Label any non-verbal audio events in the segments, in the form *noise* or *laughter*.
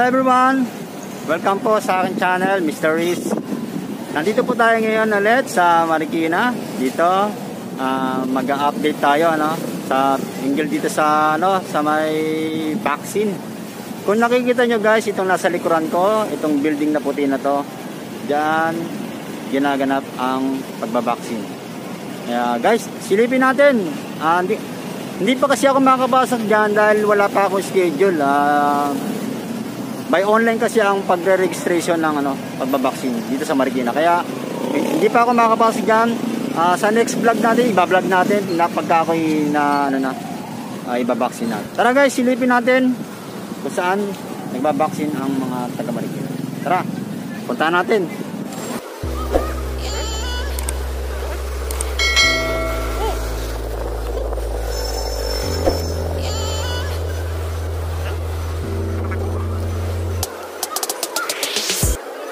Hello everyone! Welcome po sa aking channel. Riz. Nandito po tayo ngayon ulit sa Marikina. Dito, uh, mag-update tayo ano, sa hinggil dito sa ano, sa may vaccine. Kung nakikita nyo guys, itong nasa likuran ko, itong building na puti na to, diyan ginaganap ang pagbabaksin. Kaya guys, silipin natin. Uh, hindi, hindi pa kasi ako makakapasok dyan dahil wala pa akong schedule. Uh, by online kasi ang pagre-registration ng ano, pagbabaksin dito sa Marikina. Kaya hindi pa ako makakapasok diyan. Uh, sa next vlog natin, iba-vlog natin na pagka ako na ano na uh, ibabaksin natin. Tara guys, silipin natin kung saan nagbabaksin ang mga taga Marikina. Tara, punta natin.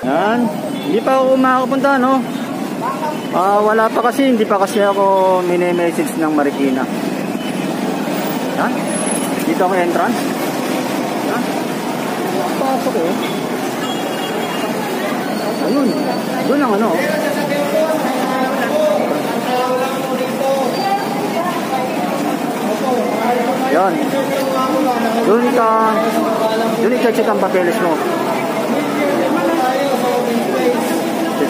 Yan. Hindi pa ako makakapunta, no? Uh, wala pa kasi, hindi pa kasi ako mini-message ng Marikina. Yan. Dito ako entrance. Yan. Pasok eh. Ayun. Doon ang ano. Yan. Doon ka, doon i-check ang papeles mo.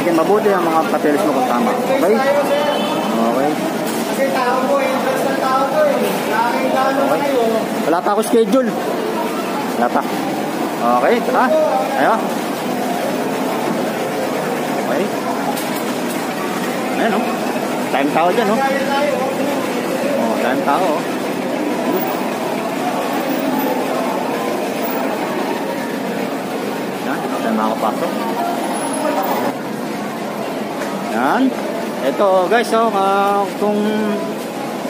Sige, mabuti ang mga papeles mo kung tama. Okay? Okay. Okay. Wala pa ako schedule. Wala pa. Okay, tara. Ayo. Okay. Ayan o. Oh. Time tao dyan o. Oh. oh, time tao o. Oh. Yan, tayo makapasok. Yan. Ito guys, oh, uh, kung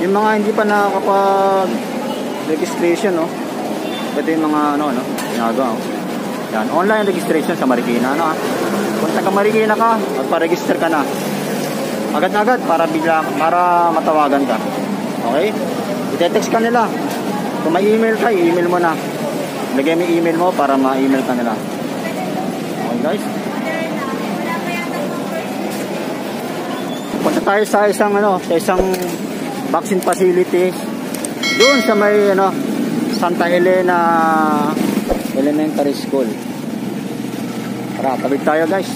yung mga hindi pa nakakapag registration, oh. Ito yung mga ano, no, ginagawa, oh. Yan, online registration sa Marikina, ano, ah. Kung taga Marikina ka, magpa-register ka na. Agad-agad para bigla para matawagan ka. Okay? I-text ka nila. Kung may email ka, i-email mo na. Lagay mo email mo para ma-email ka nila. Okay guys? Tayo sa isang ano, sa isang vaccine facility doon sa may ano Santa Elena Elementary School. Tara, tabig tayo guys.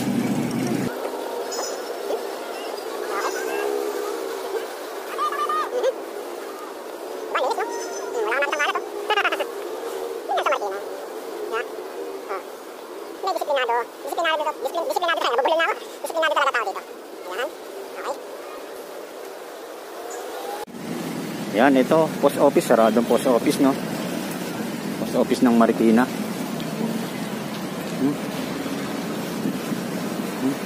disiplinado. Disiplinado dito. Disiplinado talaga. Babulol na ako. Disiplinado talaga tao dito. Yan, ito, post office, saradong post office, no? Post office ng Marikina. Hmm? Hmm?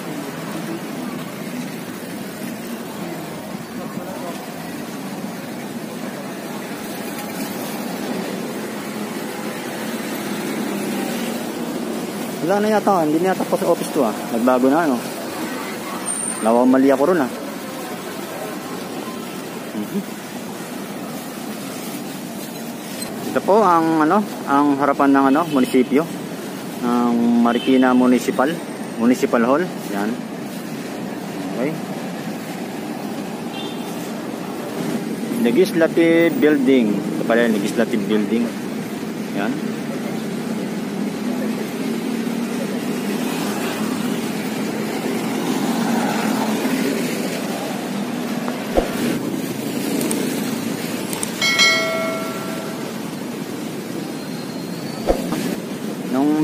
Wala na yata, hindi na yata post office to ah. Nagbago na ano. Lawang mali ako ron ah. Mm -hmm. Ito po ang ano, ang harapan ng ano, munisipyo ng Marikina Municipal, Municipal Hall. Yan. Okay. Legislative Building. Ito pala yung Legislative Building. Yan.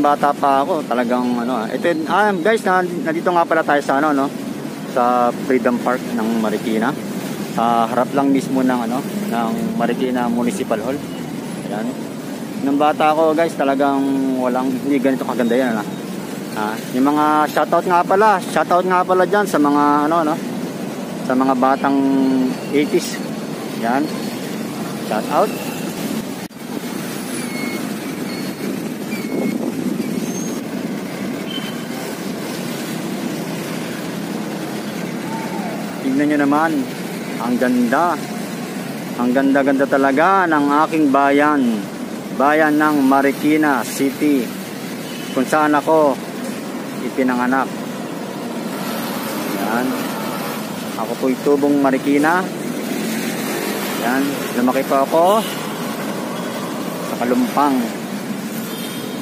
Bata pa ako, talagang ano, ah, ito ah, guys, na, nandito nga pala tayo sa ano no, sa Freedom Park ng Marikina. Sa harap lang mismo ng ano, ng Marikina Municipal Hall. Ayan. Nung bata ako, guys, talagang walang hindi ganito kaganda yan, ano. Ah, yung mga shoutout nga pala, shoutout nga pala diyan sa mga ano no, sa mga batang 80s. Yan. Shoutout. Tingnan nyo naman, ang ganda. Ang ganda-ganda talaga ng aking bayan. Bayan ng Marikina City. Kung saan ako ipinanganak. Yan. Ako po'y tubong Marikina. Yan. Lumaki pa ako sa Kalumpang.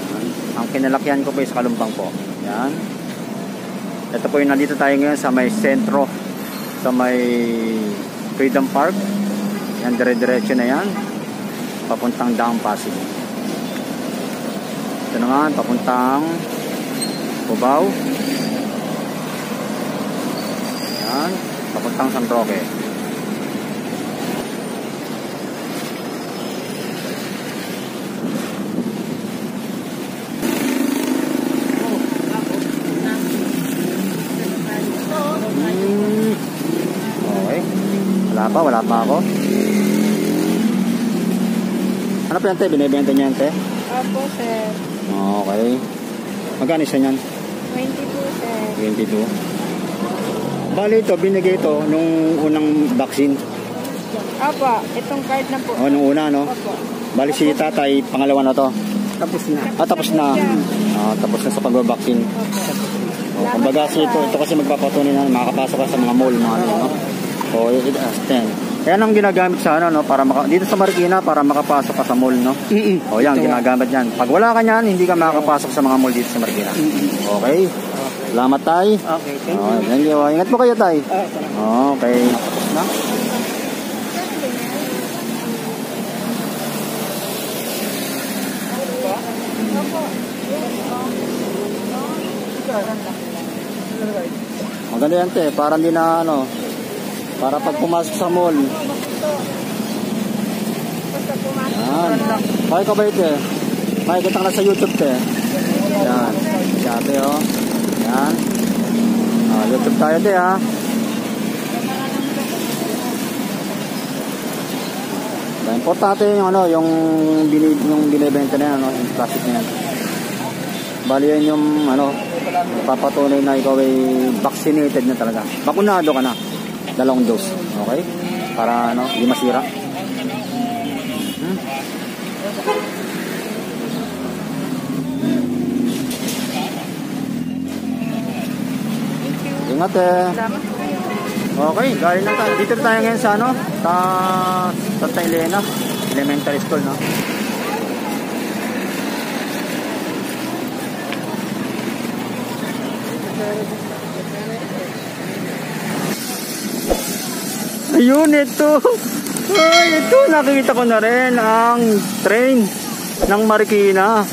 Yan. Ang kinalakyan ko po sa Kalumpang po. Yan. Ito po yung nandito tayo ngayon sa may sentro sa may Freedom Park. Yan dire-diretso na yan. Papuntang Daang Pasig. Ito naman papuntang Cubao. Yan papuntang San Roque Hmm. Okay. Wala pa, wala pa ako. Ano pa yan, te? Binibenta niya yan, te? Opo, sir. Okay. Magkano isa niyan? 22, sir. 22. Bali ito, binigay ito nung unang vaccine. Opo, itong card na po. O, nung una, no? Opo. Bali si tatay, pangalawa na to. Tapos na. Ah, tapos na. Ah, tapos na sa pag-vaccine. O, kumbaga kasi ito, ito kasi magpapatunay na makakapasok ka sa mga mall, mga ano, no? O, it, uh, ten. Yan ang ginagamit sa ano, no? Para maka, dito sa Marikina, para makapasok ka sa mall, no? Mm-mm. O yan, Ito. ginagamit yan. Pag wala ka niyan, hindi ka makakapasok sa mga mall dito sa Marikina. Okay? Salamat, tay. Okay, thank you. Oh, thank you. Ingat po kayo, tay. Salamat. Okay. Na. Maganda yan, te. Para hindi na, ano, para pag pumasok sa mall. Yan. Okay ka ba ito, eh? Makikita ka na sa YouTube, te. Yan. Sabi, oh. Yan. Ah, YouTube tayo, te, ha. Kaya importante yung ano, yung bini, yung binebenta na ano, yung plastic na yan. Bali yan yung ano, papatunay na ikaw ay vaccinated na talaga. Bakunado ka na. Dalawang dose. Okay? Para ano, hindi masira. Hmm? Ingat eh. Okay, galing na tayo. Dito tayo ngayon sa ano? Sa Santa Elena Elementary School, no? Ayun, ito. Ay, ito. Nakikita ko na rin ang train ng Marikina.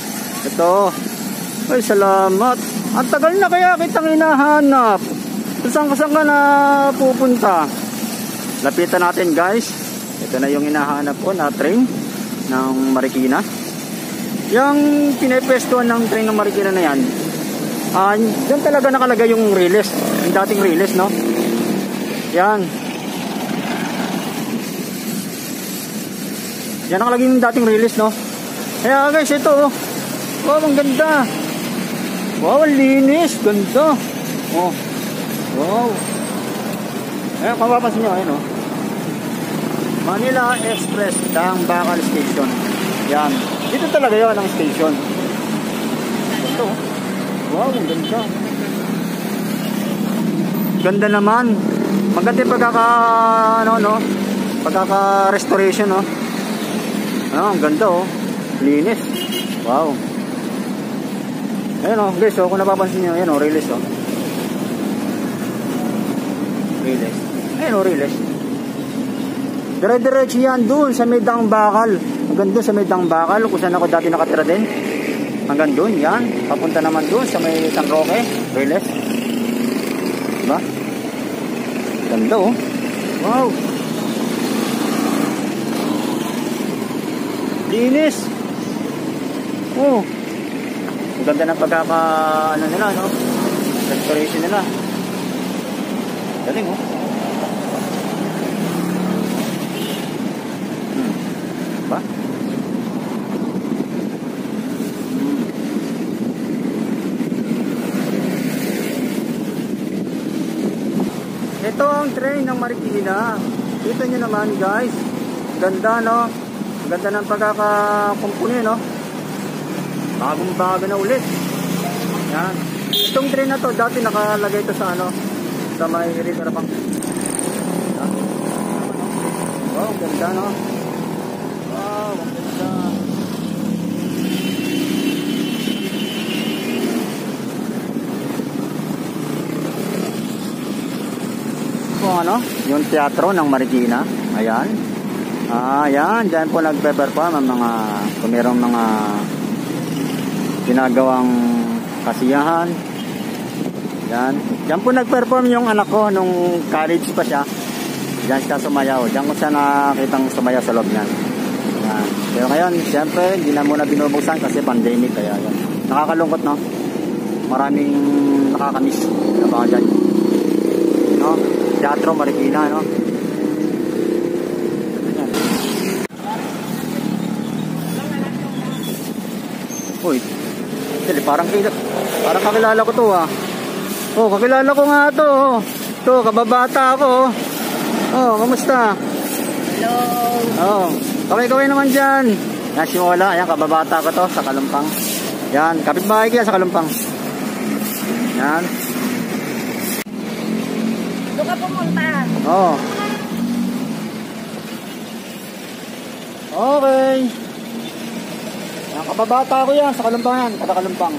Ito. Ay, salamat. Ang tagal na kaya kitang hinahanap. Saan ka saan ka na pupunta? Lapitan natin guys. Ito na yung hinahanap ko na train ng Marikina. Yung pinepwestuhan ng train ng Marikina na yan, ah, yan talaga nakalagay yung release. Yung dating release, no? Yan. Yan nakalagay yung dating release, no? Kaya guys, ito, oh. Wow, ang ganda. Wow, ang linis. Ganda. Oh. Wow. Ayan, kung mapapansin nyo, ayun, oh. Manila Express, Dang Bakal Station. Yan. Dito talaga yun ang station. Ito. oh. Wow, ang ganda. Ganda naman. Maganda yung pagkaka, ano, no? Pagkaka-restoration, no? Ano, ang ganda, oh. Linis. Wow. Ayan o, guys, oh, kung napapansin nyo, ayan o, release o. Release. Ayan o, release. Dire-diretso yan doon sa may dang bakal. Hanggang doon sa may dang bakal, kung saan ako dati nakatira din. Hanggang doon, yan. Papunta naman doon sa may San Roque. Release. Diba? Ganda oh. Wow. Linis. Oh. Ang ganda ng pagkaka ano nila, no? Restoration nila. Galing oh. Hmm. Ba? Hmm. Ito ang train ng Marikina. Kita nyo naman guys. Ganda no? Ganda ng pagkakakumpuni no? Bagong bago na ulit. Yan. Itong train na to, dati nakalagay ito sa ano? Sa may River Bank. Yan. Wow, ganda no? Wow, ang ganda. Kung ano, yung teatro ng Marikina. Ayan. Ah, ayan, diyan po nagpe-perform ang mga kung merong mga ginagawang kasiyahan. Yan. Diyan po nag-perform yung anak ko nung college pa siya. Diyan siya sumayaw. Diyan ko siya nakitang sumayaw sa loob niyan. Yan. Pero ngayon, siyempre, hindi na muna binubuksan kasi pandemic. Kaya yan. Nakakalungkot, no? Maraming nakakamiss na baka dyan. No? Teatro Marikina, no? Parang kila, parang kakilala ko to ah. Oh, kakilala ko nga to. Oh. To, kababata ako. Oh, kamusta? Hello. Oh, kaway-kaway naman dyan. Yan si Mola, yan kababata ko to sa Kalumpang. Yan, kapitbahay kaya sa Kalumpang. Yan. Doon ka pumunta. Oh. Okay. Kababata ko yan sa Kalumpang yan, kada Kalumpang.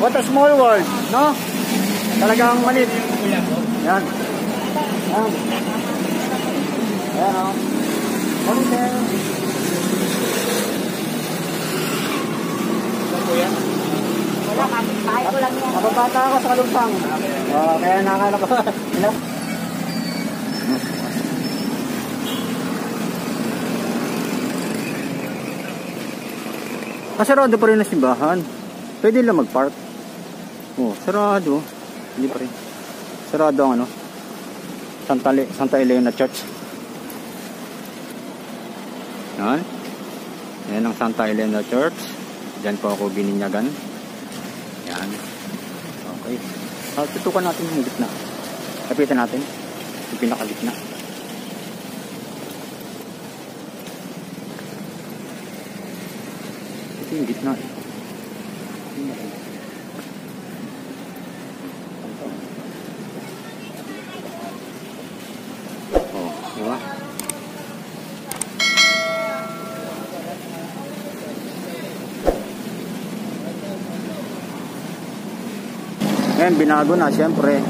What a small world, no? Talagang malit. Yan. Yan. Yan, oh. Morning, sir. Wala, kapit-bahay ko lang yan. Kababata ako sa Kalumpang. Oh, kaya nakakala ko. *laughs* Hello? Ah, sarado pa rin na simbahan. Pwede lang mag-park. Oh, sarado. Hindi pa rin. Sarado ang ano. Santa, Le Santa Elena Church. Yan. Yan ang Santa Elena Church. Diyan po ako bininyagan. Yan. Okay. Ah, tutukan natin yung gitna. Kapitan natin. Yung pinakagitna. Ito yung gitna eh. Oh, di ba? Ngayon, binago na, siyempre.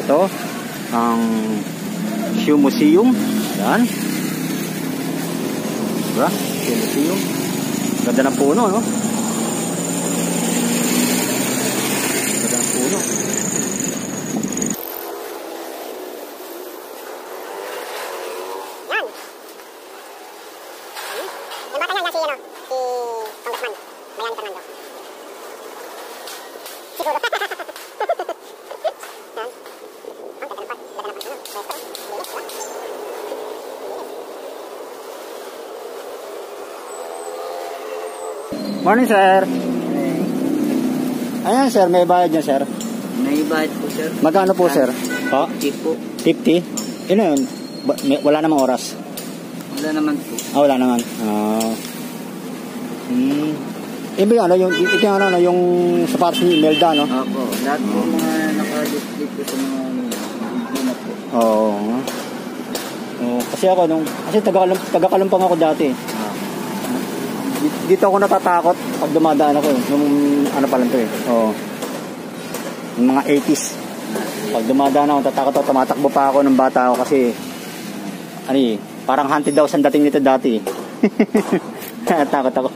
Ito, ang Shoe Museum. Yan. Diba? Shoe Museum. Ganda ng puno, no? Ganda ng puno. Yan. Hmm? Yung bata niya, yan si, ano, si Congressman. Bayani Fernando. Siguro. Yan. Ang ganda ng park. Ganda ng park. Ano? Pwesto. Linis, diba? Linis. Morning, sir. Ayan, sir. May bayad niya, sir. May bayad po, sir. Magkano po, sir? Po? Tip po. 50? Yun na yun. Ba- may- wala namang oras. Wala naman po. Ah, wala naman. Ah. Hmm. Ibig ano, yung, ito yung ano, no, yung sapatos ni Imelda, no? Opo. Lahat po mga naka-display po sa mga ano, po. Oo. Kasi ako nung kasi taga taga Kalumpang ako dati. Di- Dito ako natatakot pag dumadaan ako eh. Nung ano pa lang to eh. Oo. Yung mga 80s. Pag dumadaan ako, tatakot ako, tumatakbo pa ako ng bata ako kasi ano eh, parang haunted daw sa dating nito dati. eh. *laughs* Takot ako.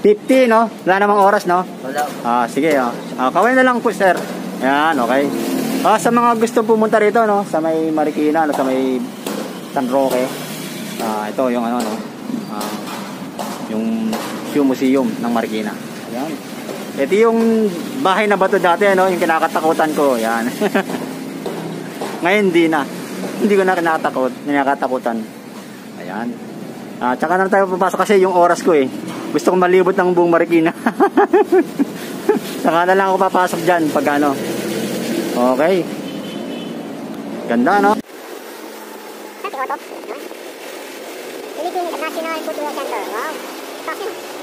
50, no? Wala namang oras, no? Wala. Ah, sige, ah. Ah, kaway na lang po, sir. Yan, okay. Ah, sa mga gusto pumunta rito, no? Sa may Marikina, no? sa may San Roque. Ah, ito yung ano, no? Ah, yung Shoe Museum ng Marikina. Ayan. Ito yung bahay na bato dati, ano? Yung kinakatakutan ko. Yan. *laughs* Ngayon, hindi na. Hindi ko na kinatakot. Kinakatakutan. Ayan. Ah, tsaka na tayo papasok kasi yung oras ko eh. Gusto kong malibot ng buong Marikina. *laughs* Saka na lang ako papasok dyan pag ano. Okay. Ganda no? National Footwear Center. Wow. Kasi.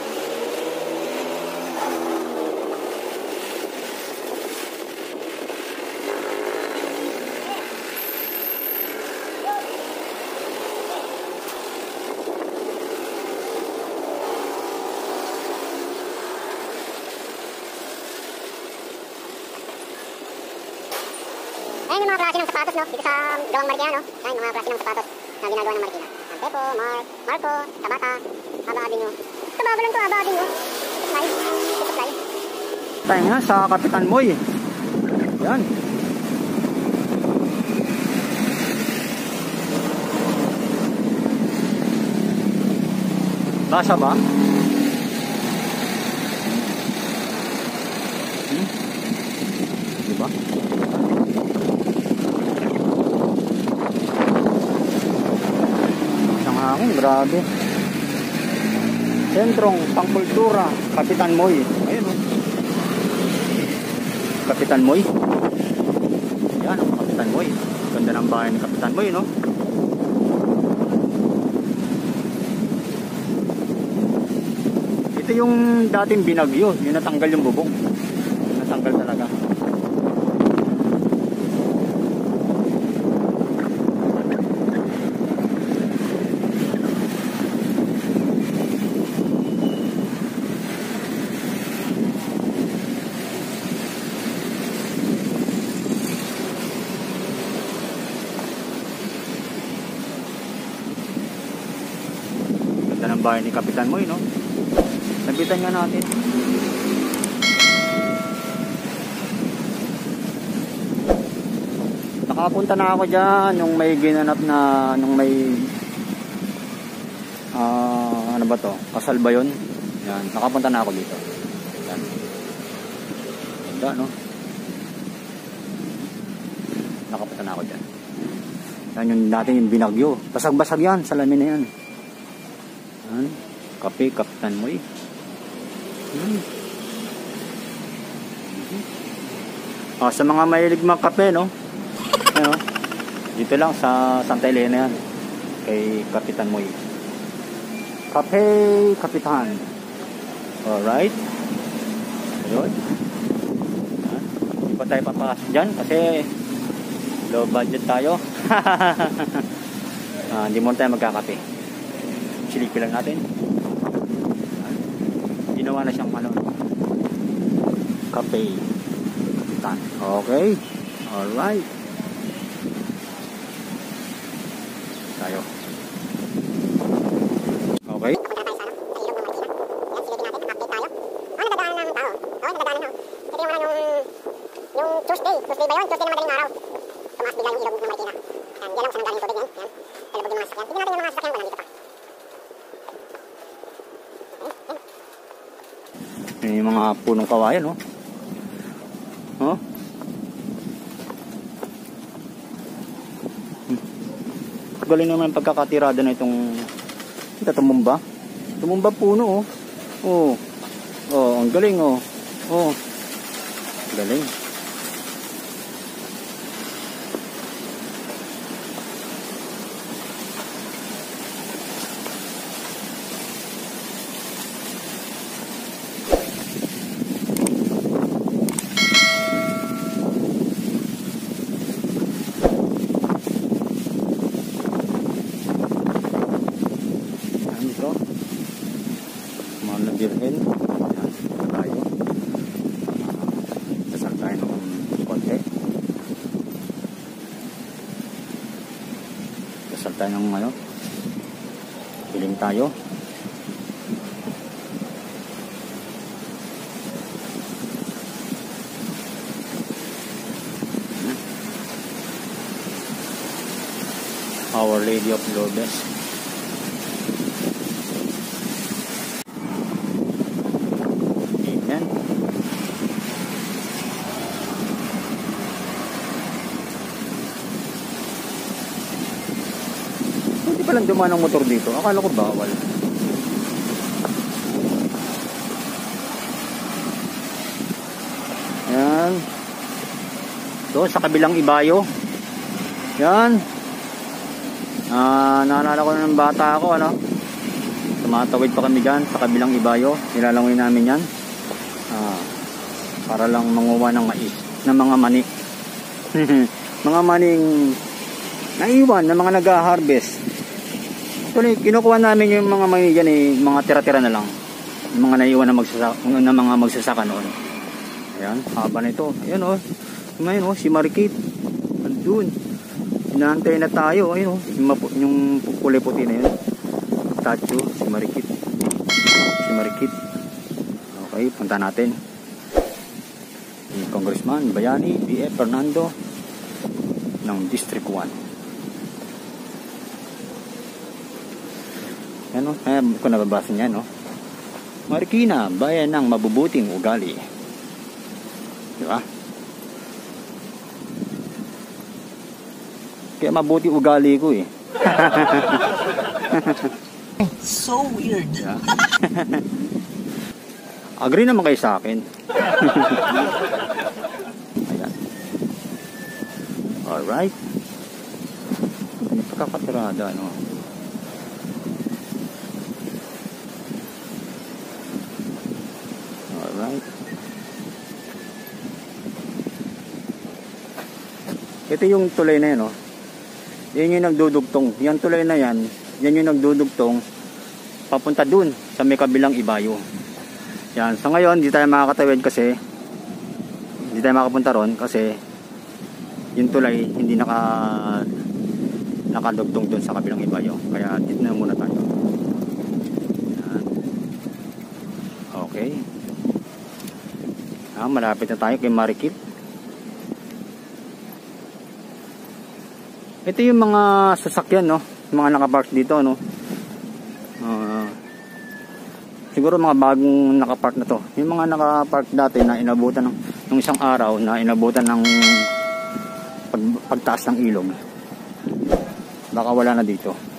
Sapatos, no? Dito sa gawang Marikina, no? Mga klase ng sapatos na ginagawa ng Marikina. Antepo, Mark, Marco, Tabata, Aba Avenue. Bago lang to, Aba Avenue. Supply. Supply. Tayo sa Kapitan Moy. Yan. Basa ba? Hmm? Diba? Isang hangin, grabe. Sentrong Pangkultura, Kapitan Moy. Ayun oh. Kapitan Moy. Yan ang Kapitan Moy. Ganda ng bahay ni Kapitan Moy, no? Ito yung dating binagyo, yung natanggal yung bubong. Natanggal talaga. Bahay ni Kapitan Moy, no? Nabitan nga natin. Nakapunta na ako dyan nung may ginanap na nung may ah ano ba to? Kasal ba yun? Yan, nakapunta na ako dito. Yan. Ganda, no? Nakapunta na ako dyan. Yan yung natin yung binagyo. Basag-basag yan, salamin na. Yan. Kape, kapitan mo eh. Hmm. Ah, sa mga mahilig mga kape, no? *laughs* Ano? Dito lang sa Santa Elena yan. Kay Kapitan Moy. Kape, Kapitan. Alright. Ayun. Hindi pa tayo papasok dyan kasi low budget tayo. *laughs* ah, hindi mo tayo magkakape. Silipin lang natin. Ginawa na siyang ano. Kape. Kapitan. Okay. Alright. Tayo. Okay. Yung Tuesday, Tuesday ba yun? Tuesday ng madaling araw. Tumaas bigla yung ilog ng Marikina. Yan, yan lang saan galing tubig yan. Yan, kalabog yung mga sasakyan. Tignan natin yung mga sasakyan kung nandito pa. Yun mga punong kawayan, oh. Oh. Hmm. Galing naman pagkakatirada na itong ito tumumba. Tumumba puno, oh. Oh. Oh, ang galing, oh. Oh. Galing. Tayo ng ano. Piling tayo. Our Lady of Lourdes. Palang dumaan ng motor dito. Akala ko bawal. Yan. Doon sa kabilang ibayo. Yan. Ah, naalala ko na ng bata ako, ano? Tumatawid pa kami dyan sa kabilang ibayo. Nilalangoy namin yan. Ah, para lang manguha ng mais, ng mga mani. *laughs* mga maning naiwan ng mga nag-harvest. Actually, kinukuha namin yung mga dyan eh, mga tira-tira na lang. Yung mga naiwan na magsasaka, na mga magsasaka noon. Ayan, haba na ito. Ayan oh. Ngayon oh, si Marikit. Andun. Inaantay na tayo. Ayun oh, yung, yung kulay puti na yun. Statue, si Marikit. Si Marikit. Okay, punta natin. Si Congressman Bayani B.F. Fernando ng District 1. Ano? Eh, kung nababasa niya, no? Marikina, bayan ng mabubuting ugali. Di ba? Kaya mabuti ugali ko eh. *laughs* So weird. Agree naman kayo sa akin. *laughs* Ayan. Alright. Pagkakatirada, no? Alright. Ito yung tulay na yan, no? Yan yung nagdudugtong. Yan tulay na yan, yan yung nagdudugtong papunta dun sa may kabilang ibayo. Yan. Sa ngayon, hindi tayo makakatawid kasi hindi tayo makapunta ron kasi yung tulay hindi naka nakadugtong dun sa kabilang ibayo. Kaya dito na muna tayo. Yan. Okay. Ah, malapit na tayo kay Marikit. Ito yung mga sasakyan, no? Mga nakapark dito, no? Ah, siguro mga bagong nakapark na to. Yung mga nakapark dati na inabutan ng, ng isang araw na inabutan ng pag, pagtaas ng ilog. Baka wala na dito.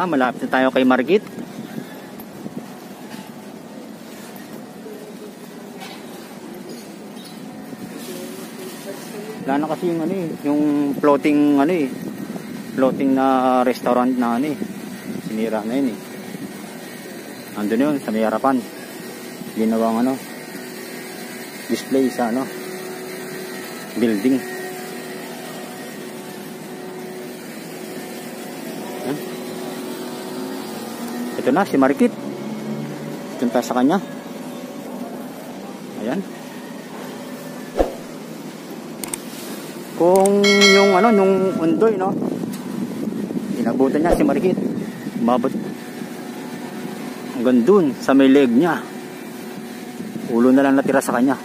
Ah, malapit na tayo kay Margit. Wala na kasi yung ano eh, yung floating ano eh, floating na restaurant na ano eh, sinira na yun eh. Andun yun, sa may harapan. Ginawang ano, display sa ano, building. Ito na, si Marikit. Punta sa kanya. Ayan. Kung yung ano, nung undoy, no? Inabutan niya si Marikit. Umabot. Hanggang dun, sa may leg niya. Ulo na lang natira sa kanya.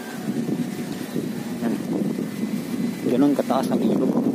Ayan. Ganun kataas ang ilog.